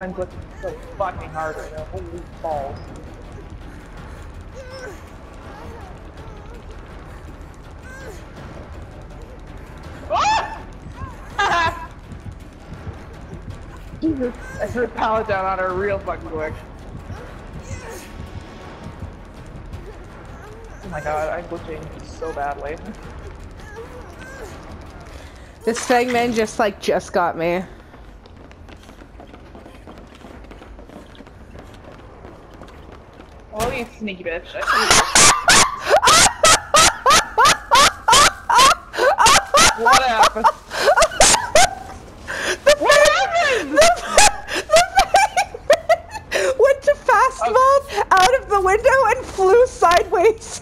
I'm glitching so fucking hard right now. Holy balls. Ah! Jesus, I threw a pallet down on her real fucking quick. Oh my god, I'm glitching so badly. This segment just like just got me. Oh, you sneaky bitch. what happened? The what happened? The, went to fast out of the window and flew sideways.